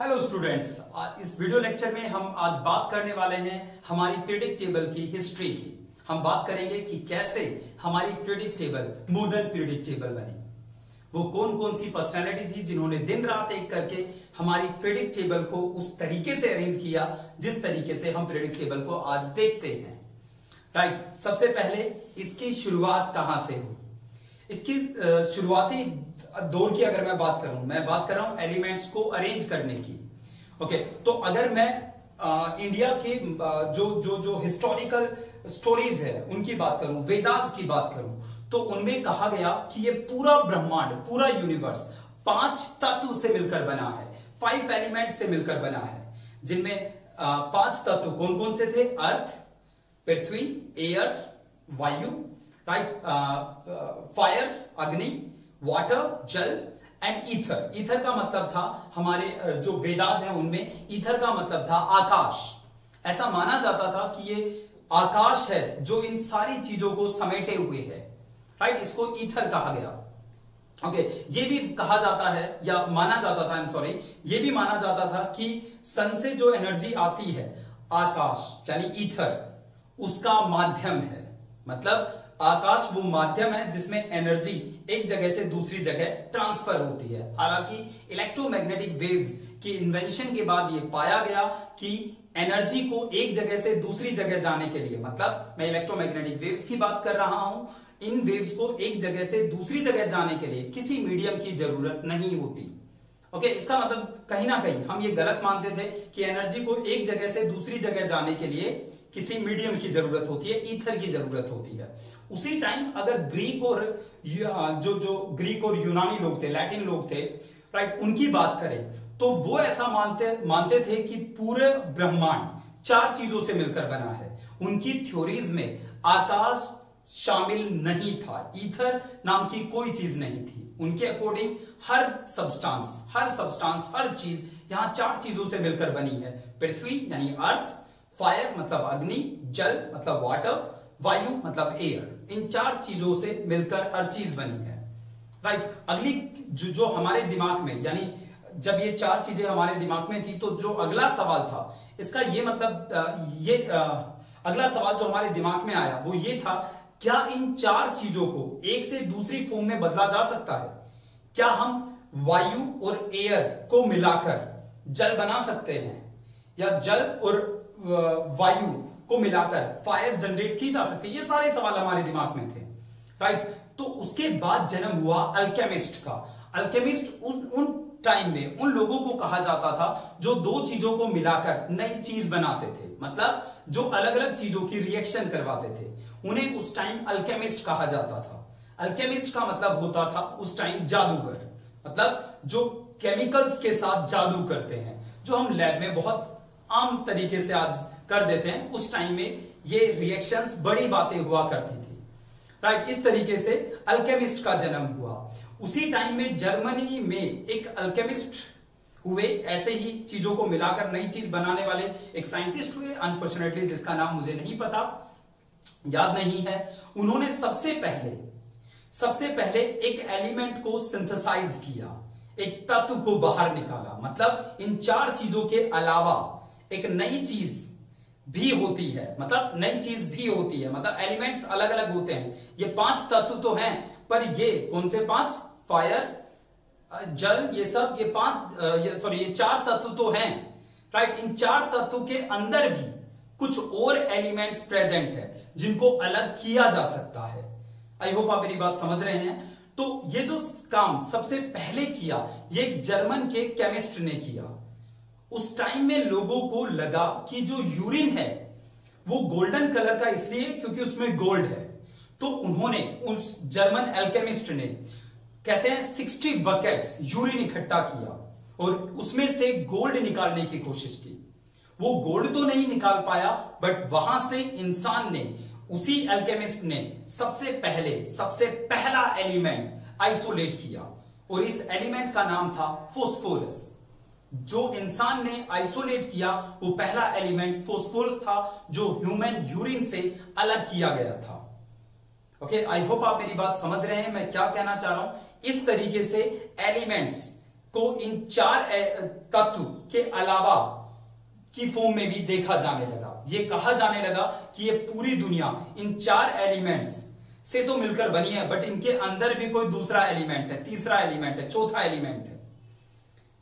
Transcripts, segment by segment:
Hello students इस video lecture में हम आज बात करने वाले हैं हमारी पीरियडिक टेबल की हिस्ट्री की। हम बात करेंगे कि कैसे हमारी periodic table modern periodic table बनी। वो कौन कौन सी पर्सनैलिटी थी जिन्होंने दिन रात एक करके हमारी पीरियडिक टेबल को उस तरीके से अरेंज किया जिस तरीके से हम पीरियडिक टेबल को आज देखते हैं। राइट सबसे पहले इसकी शुरुआत कहाँ से हुई? इसकी शुरुआती दौर की अगर मैं बात करूँ मैं बात कर रहा हूँ एलिमेंट्स को अरेंज करने की। ओके तो अगर मैं आ, इंडिया के जो जो जो हिस्टोरिकल स्टोरीज है उनकी बात करूँ वेदास की बात करूँ तो उनमें कहा गया कि ये पूरा ब्रह्मांड पूरा यूनिवर्स पाँच तत्व से मिलकर बना है फाइव एलिमेंट से मिलकर बना है जिनमें पाँच तत्व कौन कौन से थे? अर्थ पृथ्वी एयर वायु राइट फायर अग्नि वाटर जल एंड ईथर ईथर का मतलब था हमारे जो वेदाज हैं उनमें ईथर का मतलब था आकाश। ऐसा माना जाता था कि ये आकाश है जो इन सारी चीज़ों को समेटे हुए है। राइट इसको ईथर कहा गया। ओके okay, ये भी कहा जाता है या माना जाता था आई एम सॉरी ये भी माना जाता था कि सन से जो एनर्जी आती है आकाश यानी ईथर उसका माध्यम है। मतलब आकाश वो माध्यम है जिसमें एनर्जी एक जगह से दूसरी जगह ट्रांसफ़र होती है। हालाँकि इलेक्ट्रोमैग्नेटिक वेव्स की इन्वेंशन के बाद ये पाया गया कि एनर्जी को एक जगह से दूसरी जगह जाने के लिए मतलब मैं इलेक्ट्रोमैग्नेटिक वेव्स की बात कर रहा हूँ इन वेव्स को एक जगह से दूसरी जगह जाने के लिए किसी मीडियम की ज़रूरत नहीं होती। ओके okay, इसका मतलब कहीं ना कहीं हम ये गलत मानते थे कि एनर्जी को एक जगह से दूसरी जगह जाने के लिए किसी मीडियम की ज़रूरत होती है ईथर की ज़रूरत होती है। उसी टाइम अगर ग्रीक और जो जो ग्रीक और यूनानी लोग थे लैटिन लोग थे राइट उनकी बात करें तो वो ऐसा मानते मानते थे कि पूरे ब्रह्मांड चार चीज़ों से मिलकर बना है। उनकी थ्योरीज में आकाश शामिल नहीं था। ईथर नाम की कोई चीज़ नहीं थी। उनके अकॉर्डिंग हर सब्सटेंस हर सब्सटेंस हर चीज़ यहाँ चार चीज़ों से मिलकर बनी है। पृथ्वी, यानी अर्थ फायर मतलब अग्नि जल मतलब वाटर वायु मतलब एयर इन चार चीज़ों से मिलकर हर चीज़ बनी है। राइट अगली जो, जो हमारे दिमाग में यानी जब ये चार चीज़ें हमारे दिमाग में थी तो जो अगला सवाल था इसका ये मतलब ये अगला सवाल जो हमारे दिमाग में आया वो ये था क्या इन चार चीज़ों को एक से दूसरी फॉर्म में बदला जा सकता है? क्या हम वायु और एयर को मिलाकर जल बना सकते हैं? या जल और वायु को मिलाकर फायर जनरेट की जा सकती है। ये सारे सवाल हमारे दिमाग में थे। राइट तो उसके बाद जन्म हुआ अल्केमिस्ट का। अल्केमिस्ट उन उन टाइम में, उन लोगों को कहा जाता था जो दो चीज़ों को मिलाकर नई चीज़ बनाते थे। मतलब जो अलग अलग चीज़ों की रिएक्शन करवाते थे। उन्हें उस टाइम अल्केमिस्ट कहा जाता था। अल्केमिस्ट का मतलब होता था उस टाइम जादूगर। मतलब जो केमिकल्स के साथ जादू करते हैं। जो हम लैब में बहुत आम तरीके से आज कर देते हैं। उस टाइम में ये रिएक्शंस बड़ी बातें हुआ करती थी। राइट इस तरीके से अल्केमिस्ट का जन्म हुआ। उसी टाइम में जर्मनी में एक अल्केमिस्ट हुए। ऐसे ही चीज़ों को मिलाकर नई चीज़ बनाने वाले एक साइंटिस्ट हुए अनफॉर्चुनेटली जिसका नाम मुझे नहीं पता, याद नहीं है। उन्होंने सबसे पहले सबसे पहले एक एलिमेंट को सिंथेसाइज किया। एक तत्व को बाहर निकाला। मतलब इन चार चीज़ों के अलावा एक नई चीज़ भी होती है। मतलब नई चीज़ भी होती है। मतलब एलिमेंट्स अलग अलग होते हैं। ये पाँच तत्व तो हैं, पर ये कौन से पाँच? फायर जल, ये सब, ये पाँच सॉरी ये चार तत्व तो हैं। राइट इन चार तत्व के अंदर भी कुछ और एलिमेंट्स प्रेजेंट है, जिनको अलग किया जा सकता है। आई होप आप मेरी बात समझ रहे हैं। तो ये जो काम सबसे पहले किया, ये एक जर्मन के केमिस्ट ने किया। उस टाइम में लोगों को लगा कि जो यूरिन है, वो गोल्डन कलर का इसलिए क्योंकि उसमें गोल्ड है। तो उन्होंने, उस जर्मन एल्केमिस्ट ने, कहते हैं सिक्सटी बकेट्स यूरिन इकट्ठा किया और उसमें से गोल्ड निकालने की कोशिश की। वो गोल्ड तो नहीं निकाल पाया बट वहाँ से इंसान ने, उसी एल्केमिस्ट ने सबसे पहले, सबसे पहला एलिमेंट आइसोलेट किया। और इस एलिमेंट का नाम था फोस्फोरस जो इंसान ने आइसोलेट किया, वो पहला एलिमेंट फोस्फोरस था, जो ह्यूमन यूरिन से अलग किया गया था। ओके आई होप आप मेरी बात समझ रहे हैं, मैं क्या कहना चाह रहा हूँ। इस तरीके से एलिमेंट्स को इन चार तत्व के अलावा की फॉर्म में भी देखा जाने लगा। ये कहा जाने लगा कि ये पूरी दुनिया इन चार एलिमेंट्स से तो मिलकर बनी है बट इनके अंदर भी कोई दूसरा एलिमेंट है, तीसरा एलिमेंट है, चौथा एलिमेंट है।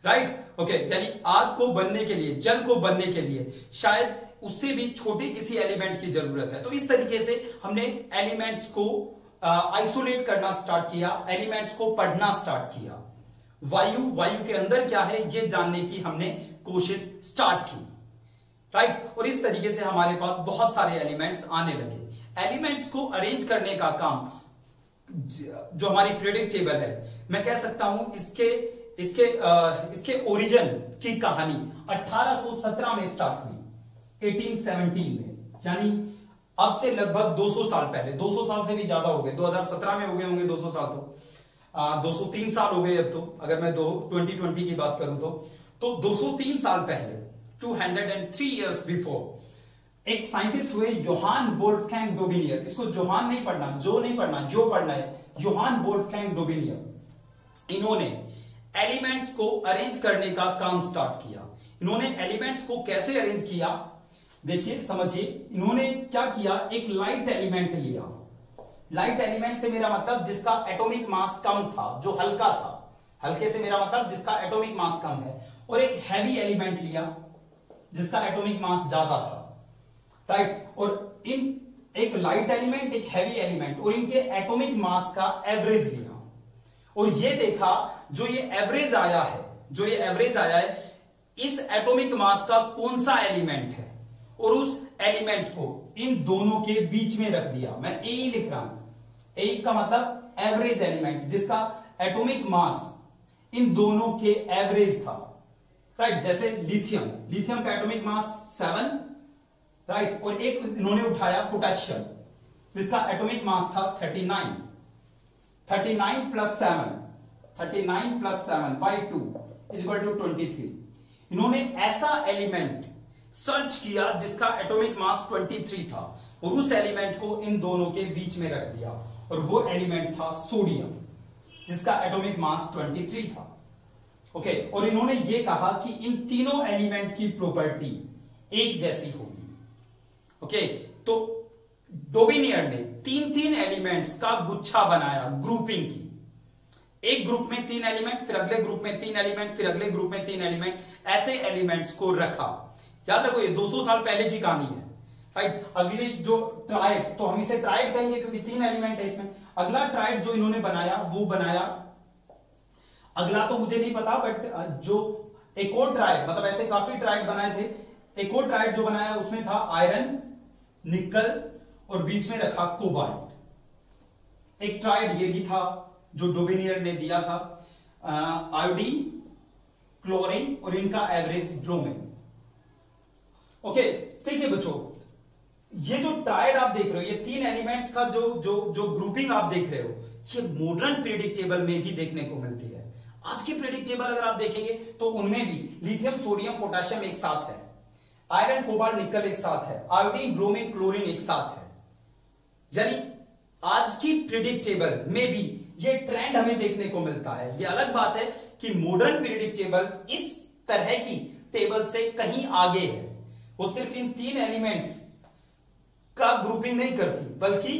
राइट ओके यानी आग को बनने के लिए, जल को बनने के लिए शायद उससे भी छोटे किसी एलिमेंट की ज़रूरत है। तो इस तरीके से हमने एलिमेंट्स को आइसोलेट करना स्टार्ट किया एलिमेंट्स को पढ़ना स्टार्ट किया। वायु वायु के अंदर क्या है, ये जानने की हमने कोशिश स्टार्ट की। राइट और इस तरीके से हमारे पास बहुत सारे एलिमेंट्स आने लगे। एलिमेंट्स को अरेंज करने का काम, जो हमारी प्रेडिक्ट टेबल है, मैं कह सकता हूँ इसके इसके आ, इसके ओरिजिन की कहानी 1817 में स्टार्ट हुई 1817 में। यानी अब से लगभग 200 साल पहले 200 साल से भी ज़्यादा हो गए 2017 में हो गए होंगे 200 साल तो। आ, 203 साल हो गए अब तो अगर मैं दो 2020 की बात करूँ तो। तो 203 साल पहले 203 इयर्स बिफोर एक साइंटिस्ट हुए जोहान वोल्फकैंग डोबिनियर इसको जोहान नहीं पढ़ना जो नहीं पढ़ना जो पढ़ना है जोहान वोल्फकैंग डोबिनियर इन्होंने एलिमेंट्स को अरेंज करने का काम स्टार्ट किया। इन्होंने एलिमेंट्स को कैसे अरेंज किया? देखिए, समझिए, इन्होंने क्या किया? एक लाइट एलिमेंट लिया। लाइट एलिमेंट से मेरा मतलब जिसका एटॉमिक मास कम था, जो हल्का था। हल्के से मेरा मतलब जिसका एटॉमिक मास कम है। और एक हैवी एलिमेंट लिया, जिसका एटॉमिक मास ज़्यादा था। राइट और इन, एक लाइट एलिमेंट एक हैवी एलिमेंट और इनके एटॉमिक मास का एवरेज लिया। और ये देखा, जो ये एवरेज आया है, जो ये एवरेज आया है, इस एटॉमिक मास का कौन सा एलिमेंट है? और उस एलिमेंट को इन दोनों के बीच में रख दिया। मैं ए लिख रहा हूँ। ए का मतलब एवरेज एलिमेंट जिसका एटॉमिक मास इन दोनों के एवरेज था। राइट जैसे लिथियम लिथियम का एटॉमिक मास सेवन राइट और एक इन्होंने उठाया पोटेशियम जिसका एटॉमिक मास था thirty nine thirty nine plus seven thirty nine plus seven by two is equal to twenty three इन्होंने ऐसा एलिमेंट सर्च किया जिसका एटॉमिक मास 23 था और उस एलिमेंट को इन दोनों के बीच में रख दिया और वो एलिमेंट था सोडियम जिसका एटॉमिक मास 23 था। ओके और इन्होंने ये कहा कि इन तीनों एलिमेंट की प्रॉपर्टी एक जैसी होगी। ओके तो डोबिनियर ने तीन तीन एलिमेंट्स का गुच्छा बनाया ग्रुपिंग की। एक ग्रुप में तीन एलिमेंट, फिर अगले ग्रुप में तीन एलिमेंट, फिर अगले ग्रुप में तीन एलिमेंट, ऐसे एलिमेंट्स को रखा। याद रखो, ये 200 साल पहले की कहानी है। राइट अगली जो ट्राइड तो हम इसे ट्राइड कहेंगे क्योंकि तीन एलिमेंट है इसमें। अगला ट्राइड जो इन्होंने बनाया, वो बनाया, अगला तो मुझे नहीं पता बट जो एक और ट्राइड मतलब ऐसे काफ़ी ट्राइड बनाए थे। एक और ट्राइड जो बनाया उसमें था आयरन निकल और बीच में रखा कोबाल्ट। एक ट्राइड ये भी था जो डोबिनियर ने दिया था आयोडीन, क्लोरीन और इनका एवरेज ब्रोमिन। ओके, देखिए बच्चों, ये जो टायर्ड आप देख रहे हो, ये तीन एलिमेंट्स का जो जो जो ग्रुपिंग आप देख रहे हो, ये मॉडर्न प्रिडिक्टेबल में भी देखने को मिलती है। आज की प्रिडिक्टेबल अगर आप देखेंगे तो उनमें भी लिथियम सोडियम पोटेशियम एक साथ है। आयरन कोबाल्ट निकल एक साथ है। आयोडीन ब्रोमिन क्लोरीन एक साथ है। यानी आज की प्रिडिक्टेबल में भी ये ट्रेंड हमें देखने को मिलता है। ये अलग बात है कि मॉडर्न प्रिडिक्टेबल इस तरह की टेबल से कहीं आगे है। वो सिर्फ़ इन तीन एलिमेंट्स का ग्रुपिंग नहीं करती, बल्कि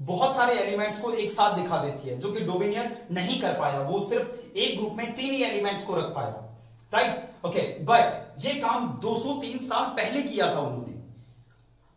बहुत सारे एलिमेंट्स को एक साथ दिखा देती है, जो कि डोमिनियन नहीं कर पाया। वो सिर्फ़ एक ग्रुप में तीन ही एलिमेंट्स को रख पाया। राइट ओके बट ये काम 203 साल पहले किया था उन्होंने।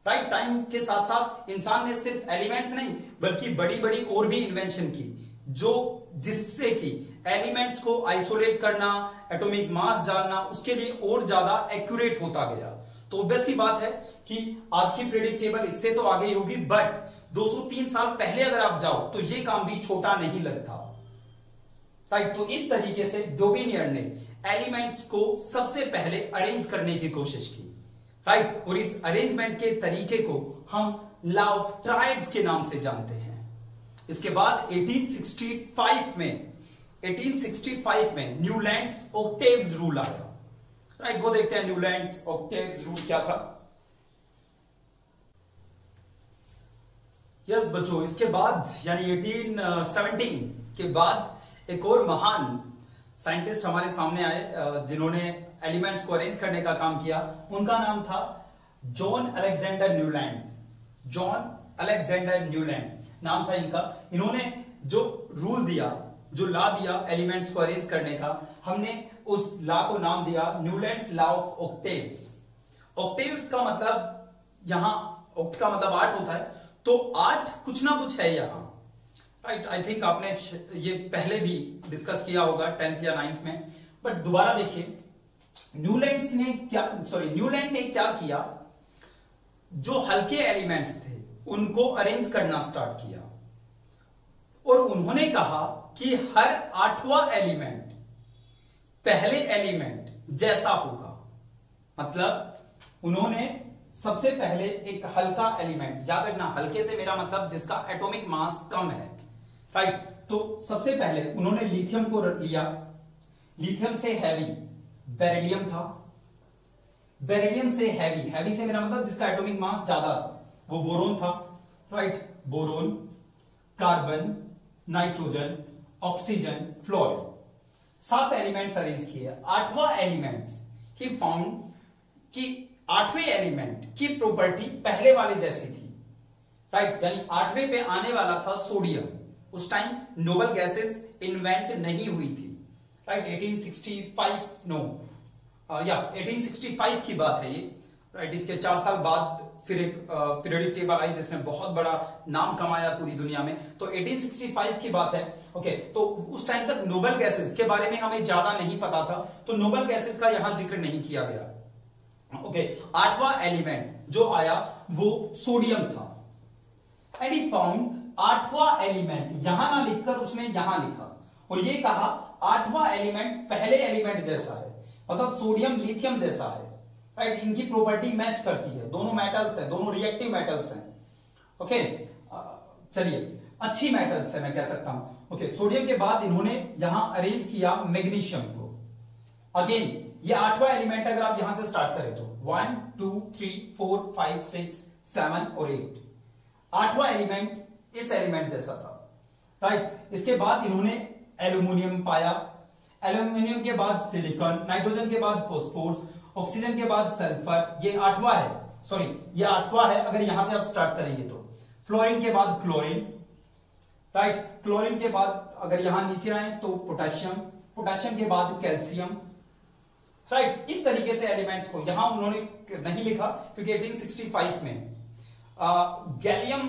राइट टाइम के साथ साथ इंसान ने सिर्फ़ एलिमेंट्स नहीं, बल्कि बड़ी बड़ी और भी इन्वेंशन की, जो जिससे कि एलिमेंट्स को आइसोलेट करना एटॉमिक मास जानना, उसके लिए और ज़्यादा एक्यूरेट होता गया। तो ऑब्वियस बात है कि आज की प्रिडिक्टेबल इससे तो आगे होगी बट 203 साल पहले अगर आप जाओ तो ये काम भी छोटा नहीं लगता। राइट तो इस तरीके से डोबिनियर ने एलिमेंट्स को सबसे पहले अरेंज करने की कोशिश की। राइट और इस अरेंजमेंट के तरीके को हम लॉ ऑफ़ ट्राइड्स के नाम से जानते हैं। इसके बाद 1865 में 1865 में न्यूलैंड्स ऑक्टेव्स रूल आया। राइट वो देखते हैं न्यूलैंड्स ऑक्टेव्स रूल क्या था। यस yes, बच्चों इसके बाद यानी 1817 के बाद एक और महान साइंटिस्ट हमारे सामने आए जिन्होंने एलिमेंट्स को अरेंज करने का काम किया। उनका नाम था John Alexander Newland. John Alexander Newland नाम था इनका। इन्होंने जो रूल दिया, जो ला दिया एलिमेंट्स को अरेंज करने का, हमने उस ला को नाम दिया Newlands law of octaves octaves का मतलब यहाँ ऑक्ट का मतलब आठ होता है। तो आठ कुछ ना कुछ है यहाँ। राइट आई थिंक आपने ये पहले भी डिस्कस किया होगा टेंथ या नाइन्थ में। बट दोबारा देखिए। न्यूलैंड ने क्या सॉरी न्यूलैंड ने क्या किया? जो हल्के एलिमेंट्स थे, उनको अरेंज करना स्टार्ट किया। और उन्होंने कहा कि हर आठवां एलिमेंट पहले एलिमेंट जैसा होगा। मतलब उन्होंने सबसे पहले एक हल्का एलिमेंट याद रखना, हल्के से मेरा मतलब जिसका एटॉमिक मास कम है। राइट तो सबसे पहले उन्होंने लिथियम को लिया। लिथियम से हैवी बेरिलियम था। बेरिलियम से हैवी हैवी से मेरा मतलब जिसका एटॉमिक मास ज़्यादा था, वो बोरोन था right boron carbon nitrogen oxygen fluorine सात एलिमेंट्स अरेंज किए। आठवां एलिमेंट ही फाउंड कि आठवें एलिमेंट की प्रॉपर्टी पहले वाले जैसी थी। राइट यानी आठवें पे आने वाला था सोडियम उस टाइम नोबल गैसेस इन्वेंट नहीं हुई थी। राइट 1865 नो या 1865 की बात है ये। राइट इसके चार साल बाद फिर एक पीरियडिक टेबल आई जिसने बहुत बड़ा नाम कमाया पूरी दुनिया में। तो 1865 की बात है ओके तो उस टाइम तक नोबल गैसेस के बारे में हमें ज़्यादा नहीं पता था तो नोबल गैसेस का यहाँ ज़िक्र नहीं किया गया। ओके आठवां एलिमेंट जो आया, वो सोडियम था। एंड ही फाउंड आठवां एलिमेंट यहाँ ना लिखकर उसने यहाँ लिखा। और ये कहा आठवां एलिमेंट पहले एलिमेंट जैसा है। मतलब सोडियम, लिथियम जैसा है। राइट इनकी प्रॉपर्टी मैच करती है। दोनों मेटल्स हैं, दोनों रिएक्टिव मेटल्स हैं। ओके चलिए। अच्छी मेटल्स है, मैं कह सकता हूँ। ओके सोडियम के बाद इन्होंने यहाँ अरेंज किया मैग्नीशियम को। अगेन ये आठवां एलिमेंट अगर आप यहाँ से स्टार्ट करें तो। One two three four five six seven और एट आठवां एलिमेंट इस एलिमेंट जैसा था। राइट इसके बाद इन्होंने एल्यूमिनियम पाया। एल्यूमिनियम के बाद सिलिकॉन, नाइट्रोजन के बाद फोस्फोर्स, ऑक्सीजन के बाद सल्फ़र। ये आठवां है। सॉरी, ये आठवां है, अगर यहाँ से आप स्टार्ट करेंगे तो। फ्लोरिन के बाद क्लोरिन, राइट? क्लोरिन के बाद अगर यहाँ नीचे आए तो पोटेशियम पोटेशियम के बाद कैल्शियम, राइट? इस तरीके से एलिमेंट्स को, यहाँ उन्होंने नहीं लिखा, क्योंकि 1865 में गैलियम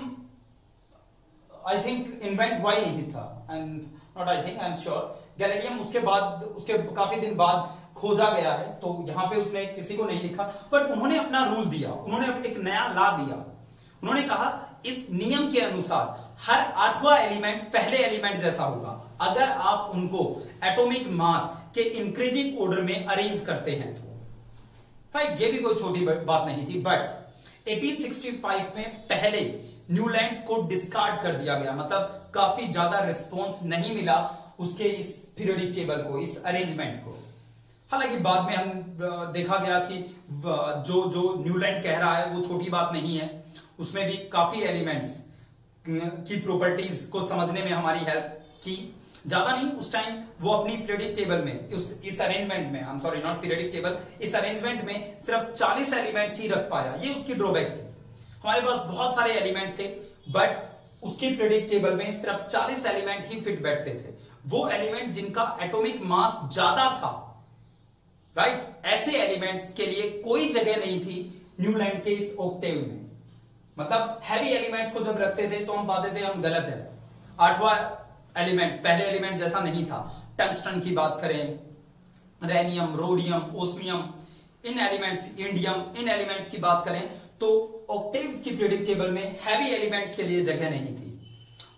आई थिंक इन्वेंट ही नहीं था। And not I think I am sure गैलेडियम उसके बाद, उसके काफ़ी दिन बाद खोजा गया है। तो यहाँ पे उसने किसी को नहीं लिखा। बट उन्होंने अपना रूल दिया। उन्होंने एक नया ला दिया। उन्होंने कहा, इस नियम के अनुसार हर आठवां एलिमेंट पहले एलिमेंट जैसा होगा। अगर आप उनको एटॉमिक मास के इंक्रीजिंग ऑर्डर में अरेंज करते हैं तो। राइट ये भी कोई छोटी बात नहीं थी। बट 1865 में पहले न्यूलैंड्स को डिस्कार्ड कर दिया गया। मतलब काफ़ी ज़्यादा रिस्पॉन्स नहीं मिला उसके इस पीरियडिक टेबल को, इस अरेंजमेंट को। हालाँकि बाद में हम देखा गया कि जो जो न्यूलैंड कह रहा है, वो छोटी बात नहीं है। उसमें भी काफ़ी एलिमेंट्स की प्रॉपर्टीज़ को समझने में हमारी हेल्प की। ज़्यादा नहीं, उस टाइम वो अपनी पीरियडिक टेबल में, उस, इस अरेंजमेंट में I am sorry not periodic table इस अरेंजमेंट में सिर्फ़ 40 एलिमेंट्स ही रख पाया। ये उसकी ड्रॉबैक थी। हमारे पास बहुत सारे एलिमेंट थे बट उसकी पीरियडिक टेबल में सिर्फ़ 40 एलिमेंट ही फिट बैठते थे। वो एलिमेंट जिनका एटॉमिक मास ज़्यादा था राइट right? ऐसे एलिमेंट्स के लिए कोई जगह नहीं थी न्यूलैंड के इस ओक्टेव में। मतलब हैवी एलिमेंट्स को जब रखते थे तो हम पाते थे हम गलत है। आठवां एलिमेंट पहले एलिमेंट जैसा नहीं था। टंगस्टन की बात करें रेनियम रोडियम ओस्मियम इन एलिमेंट्स इंडियम इन एलिमेंट्स की बात करें तो ऑक्टेव्स की प्रिडिक्टेबल में हैवी एलिमेंट्स के लिए जगह नहीं थी।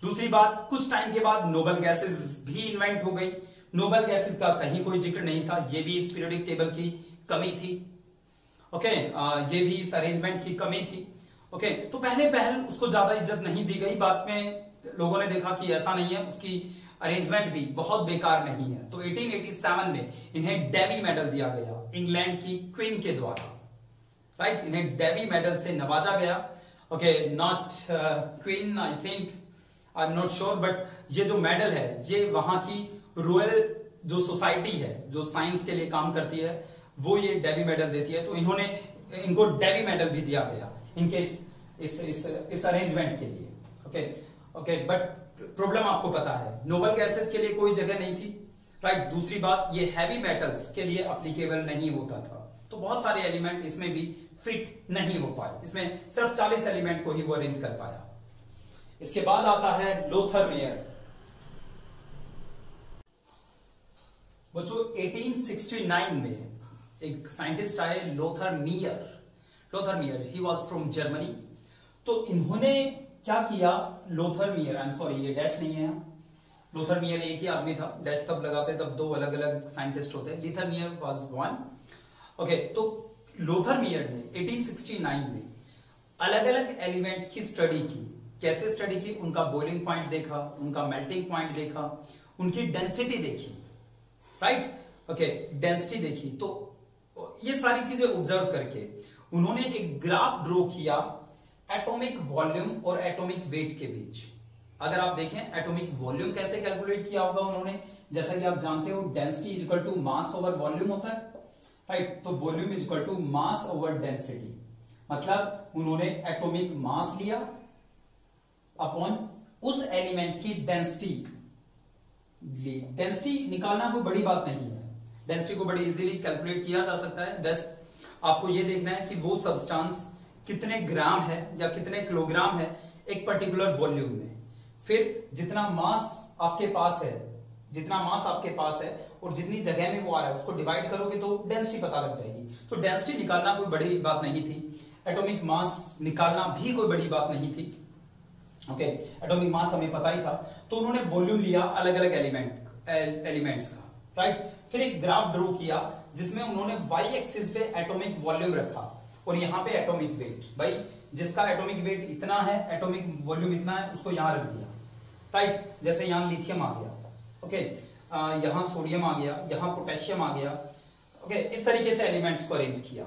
दूसरी बात, कुछ टाइम के बाद नोबल गैसेस भी इन्वेंट हो गई। नोबल गैसेस का कहीं कोई ज़िक्र नहीं था, ये भी इस पीरियडिक टेबल की कमी थी। ओके ये भी इस अरेंजमेंट की कमी थी। ओके तो पहले पहल, उसको ज़्यादा इज़्ज़त नहीं दी गई। बाद में लोगों ने देखा कि ऐसा नहीं है, उसकी अरेंजमेंट भी बहुत बेकार नहीं है। तो 1887 में इन्हें डेवी मेडल दिया गया इंग्लैंड की क्वीन के द्वारा। राइट इन्हें डेवी मेडल से नवाजा गया। Okay not queen I think I am not sure but ये जो मेडल है ये वहाँ की रॉयल जो सोसाइटी है जो साइंस के लिए काम करती है वो ये डेवी मेडल देती है। तो इन्होंने इनको डेवी मेडल भी दिया गया इनके इस इस इस, इस अरेंजमेंट के लिए। ओके ओके बट प्रॉब्लम आपको पता है। नोबल गैसेस के लिए कोई जगह नहीं थी। Right right? दूसरी बात ये हैवी मेटल्स के लिए अप्लीकेबल नहीं होता था। तो बहुत सारे एलिमेंट इसमें भी फिट नहीं हो पाए। इसमें सिर्फ़ 40 एलिमेंट को ही वो अरेंज कर पाया। इसके बाद आता है लोथर मेयर। बच्चों 1869 में एक साइंटिस्ट आए, Lothar Meyer. Lothar Meyer he was from Germany तो इन्होंने क्या किया? Lothar Meyer I am sorry ये डैश नहीं है। लोथर मियर एक ही आदमी था। डैश तब लगाते, तब दो अलग अलग साइंटिस्ट होते। Lothar Meyer was one okay तो लोथर मियर ने 1869 में अलग अलग एलिमेंट्स की स्टडी की। कैसे स्टडी की? उनका बॉइलिंग पॉइंट देखा, उनका मेल्टिंग पॉइंट देखा, उनकी डेंसिटी देखी। राइट ओके डेंसिटी देखी। तो ये सारी चीज़ें ऑब्ज़र्व करके, उन्होंने एक ग्राफ ड्रॉ किया एटॉमिक वॉल्यूम और एटॉमिक वेट के बीच। अगर आप देखें एटॉमिक वॉल्यूम कैसे कैलकुलेट किया होगा उन्होंने? जैसा कि आप जानते हो density is equal to mass over volume होता है राइट तो volume is equal to mass over density मतलब उन्होंने एटॉमिक मास लिया अपॉन उस एलिमेंट की डेंसिटी ली। डेंसिटी निकालना कोई बड़ी बात नहीं है। डेंसिटी को बड़ी इजीली कैलकुलेट किया जा सकता है। बस आपको यह देखना है कि वो सब्सटेंस कितने ग्राम है या कितने किलोग्राम है एक पर्टिकुलर वॉल्यूम में। फिर जितना मास आपके पास है, जितना मास आपके पास है और जितनी जगह में वो आ रहा है, उसको डिवाइड करोगे तो डेंसिटी पता लग जाएगी। तो डेंसिटी निकालना कोई बड़ी बात नहीं थी। एटॉमिक मास निकालना भी कोई बड़ी बात नहीं थी। ओके एटॉमिक मास हमें पता ही था। तो उन्होंने वॉल्यूम लिया अलग अलग एलिमेंट एलिमेंट्स का। राइट फिर एक ग्राफ ड्रॉ किया, जिसमें उन्होंने वाई एक्सिस पे एटॉमिक वॉल्यूम रखा। और यहाँ पे एटॉमिक वेट भाई, जिसका एटॉमिक वेट इतना है एटॉमिक वॉल्यूम इतना है, उसको यहाँ रख दिया। राइट जैसे यहाँ लिथियम आ गया। ओके यहाँ सोडियम आ गया यहाँ पोटेशियम आ गया। ओके इस तरीके से एलिमेंट्स को अरेंज किया।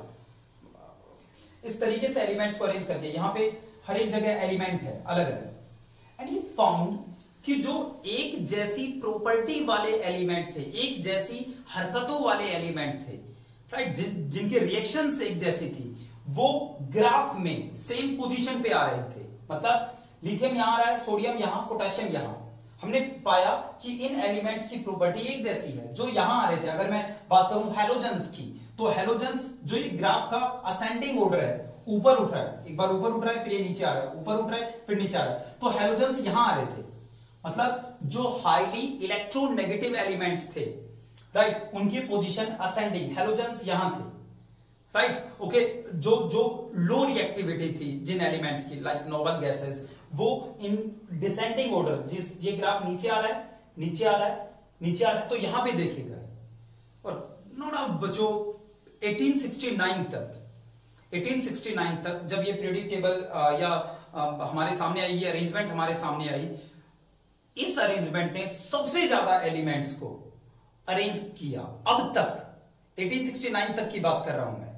इस तरीके से एलिमेंट्स को अरेंज करके यहाँ पे हर एक जगह एलिमेंट है अलग अलग एंड ही फाउंड कि जो एक जैसी प्रॉपर्टी वाले एलिमेंट थे एक जैसी हरकतों वाले एलिमेंट थे राइट जिन, जिनके रिएक्शन एक जैसी थी वो ग्राफ में सेम पोजीशन पे आ रहे थे। मतलब लिथियम यहाँ आ रहा है सोडियम यहाँ पोटेशियम यहाँ। हमने पाया कि इन एलिमेंट्स की प्रॉपर्टी एक जैसी है, जो यहाँ आ रहे थे। अगर मैं बात करूँ हेलोजेंस की तो हेलोजेंस जो ये ग्राफ का असेंडिंग ऑर्डर है, ऊपर उठ रहा है। एक बार ऊपर उठ रहा है, फिर ये नीचे आ रहा है। ऊपर उठ रहा है, फिर नीचे आ रहा है। तो हेलोजेंस यहाँ आ रहे थे। मतलब जो हाईली इलेक्ट्रोनेगेटिव एलिमेंट्स थे राइट उनकी पोजीशन असेंडिंग हेलोजेंस यहाँ थे। राइट ओके जो जो लो रिएक्टिविटी थी जिन एलिमेंट्स की लाइक नोबल गैसेस वो इन डिसेंडिंग ऑर्डर जिस ये ग्राफ नीचे आ रहा है नीचे आ रहा है नीचे आ रहा है तो यहाँ पे देखेगा। और नो डाउट बच्चों 1869 तक 1869 तक जब ये प्रिडिक्टेबल या आ, हमारे सामने आई ये अरेंजमेंट हमारे सामने आई इस अरेंजमेंट ने सबसे ज़्यादा एलिमेंट्स को अरेंज किया। अब तक 1869 तक की बात कर रहा हूँ मैं।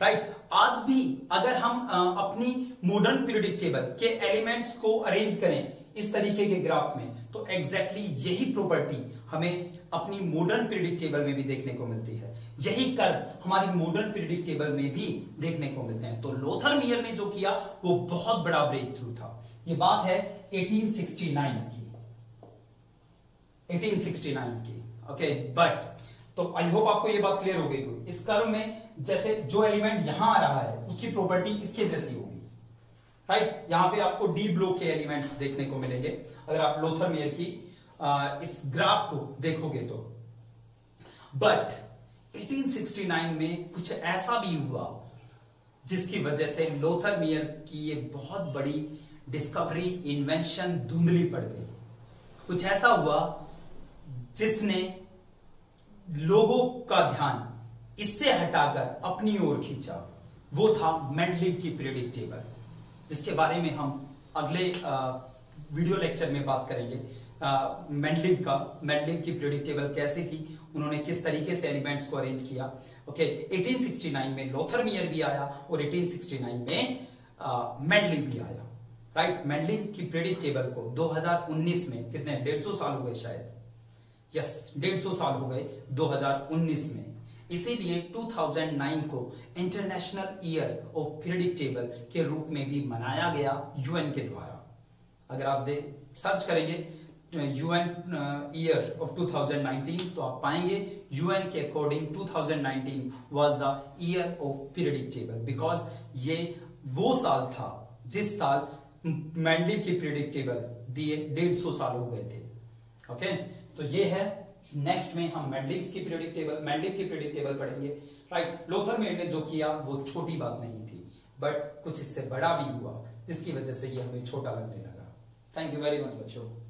Right right? आज भी अगर हम अपनी मॉडर्न पीरियडिक टेबल के एलिमेंट्स को अरेंज करें इस तरीके के ग्राफ में तो एग्जैक्टली exactly यही प्रॉपर्टी हमें अपनी मॉडर्न पीरियडिक टेबल में भी देखने को मिलती है। यही कर हमारी मॉडर्न पीरियडिक टेबल में भी देखने को मिलते हैं। तो लोथर मियर ने जो किया वो बहुत बड़ा ब्रेक थ्रू था। ये बात है 1869 की। 1869 की। ओके okay, बट तो आई होप आपको ये बात क्लियर हो गई होगी। इस कर्व में जैसे जो एलिमेंट यहाँ आ रहा है उसकी प्रॉपर्टी इसके जैसी होगी। Right right? यहाँ पे आपको डी ब्लॉक के एलिमेंट्स देखने को मिलेंगे। अगर आप लोथर मेयर की आ, इस ग्राफ को देखोगे तो। बट 1869 में कुछ ऐसा भी हुआ जिसकी वजह से लोथर मियर की ये बहुत बड़ी डिस्कवरी इन्वेंशन धुंधली पड़ गई। कुछ ऐसा हुआ जिसने लोगों का ध्यान इससे हटाकर अपनी ओर खींचा। वो था मेंडलिव की पीरियडिक टेबल जिसके बारे में हम अगले आ, वीडियो लेक्चर में बात करेंगे। मेंडलिव का मेंडलिव की पीरियडिक टेबल कैसी थी उन्होंने किस तरीके से एलिमेंट्स को अरेंज किया। ओके 1869 में लोथर मियर भी आया और 1869 में मेंडलिव भी आया। राइट मेंडलिव की पीरियडिक टेबल को 2019 में कितने डेढ़ सौ साल हो गए शायद। यस, डेढ़ सौ साल हो गए 2019 में। इसीलिए 2009 को international year of periodic table के रूप में भी मनाया गया यूएन के द्वारा। अगर आप सर्च करेंगे यूएन ईयर ऑफ़ 2019 तो आप पाएँगे यूएन के according 2019 was the year of periodic table because ये वो साल था जिस साल मैंडलिव के पीरियडिक टेबल दिए डेढ़ सौ साल हो गए थे। ओके तो ये है नेक्स्ट में हम मैंडलिव्स की पीरियडिक टेबल की पीरियडिक टेबल पढ़ेंगे। राइट लोथर मेड ने जो किया, वो छोटी बात नहीं थी बट कुछ इससे बड़ा भी हुआ, जिसकी वजह से ये हमें छोटा लगने लगा। थैंक यू वेरी मच बच्चों।